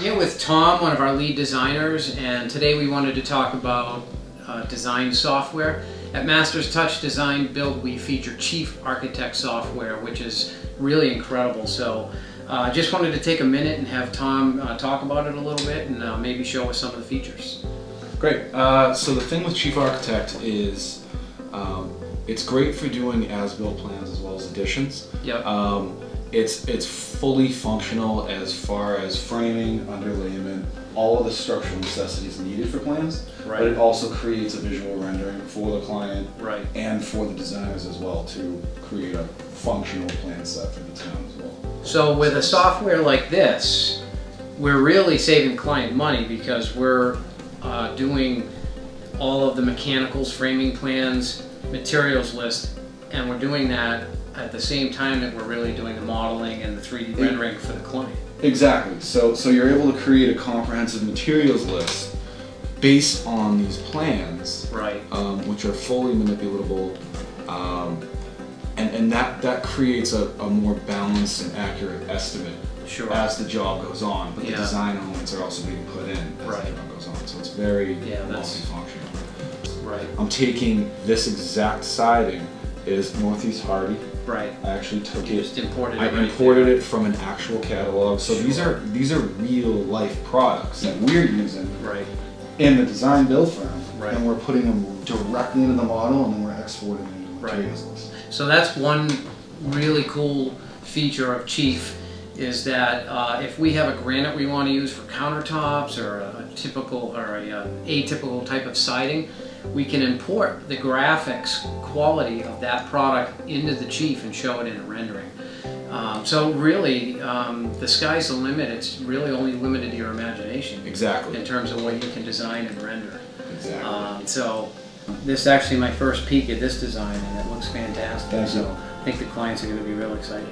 Here with Tom, one of our lead designers, and today we wanted to talk about uh, design software. At Masters Touch Design Build, we feature Chief Architect software, which is really incredible. So I uh, just wanted to take a minute and have Tom uh, talk about it a little bit and uh, maybe show us some of the features. Great. Uh, so the thing with Chief Architect is um, it's great for doing as-built plans as well as additions. Yep. Um, it's it's fully functional as far as framing, underlayment, all of the structural necessities needed for plans. Right. But it also creates a visual rendering for the client Right. and for the designers as well to create a functional plan set for the town as well. So with a software like this, we're really saving client money because we're uh, doing all of the mechanicals, framing plans, materials list, and we're doing that at the same time that we're really doing the modeling and the 3D rendering for the client. Exactly. So so you're able to create a comprehensive materials list based on these plans, Right. um, which are fully manipulatable, um, and and that that creates a, a more balanced and accurate estimate Sure. as the job goes on. But the design elements are also being put in as Right. the job goes on. So it's very Yeah, that's- multifunctional. Right. I'm taking this exact siding is Northeast Hardie. Right. I actually took it Just imported it. I right imported there. it from an actual catalog. So these are these are real life products that we're using Right. in the design build firm, Right. and we're putting them directly into the model, and then we're exporting them into Right. materials. So that's one really cool feature of Chief is that uh, if we have a granite we want to use for countertops or a, typical or a, uh, atypical type of siding, we can import the graphics quality of that product into the Chief and show it in a rendering. Um, so really, um, the sky's the limit. It's really only limited to your imagination Exactly. in terms of what you can design and render. Exactly. Um, so this is actually my first peek at this design and it looks fantastic. Thank you. so I think the clients are going to be real excited.